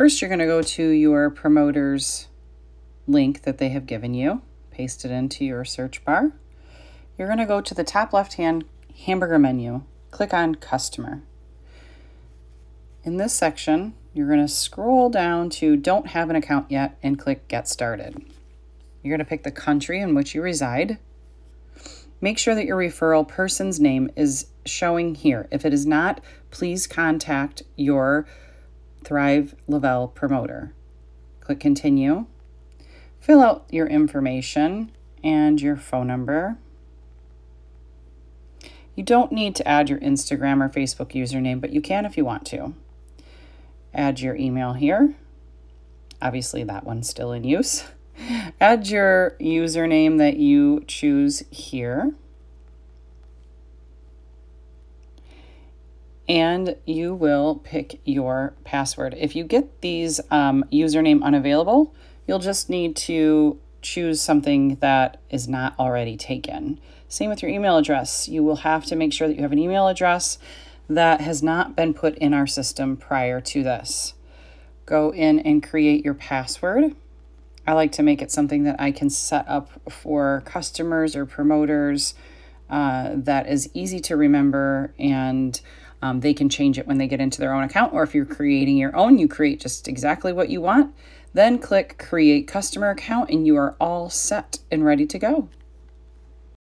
First, you're going to go to your promoter's link that they have given you, paste it into your search bar. You're going to go to the top left hand hamburger menu, click on Customer. In this section, you're going to scroll down to Don't Have an Account Yet and click Get Started. You're going to pick the country in which you reside. Make sure that your referral person's name is showing here. If it is not, please contact your Thrive Le-Vel promoter. Click Continue. Fill out your information and your phone number. You don't need to add your Instagram or Facebook username, but you can if you want to. Add your email here. Obviously, that one's still in use. Add your username that you choose here. And you will pick your password. If you get these um, username unavailable, you'll just need to choose something that is not already taken. Same with your email address. You will have to make sure that you have an email address that has not been put in our system prior to this. Go in and create your password. I like to make it something that I can set up for customers or promoters uh, that is easy to remember and um, they can change it when they get into their own account. Or if you're creating your own, you create just exactly what you want. Then click Create Customer Account and you are all set and ready to go.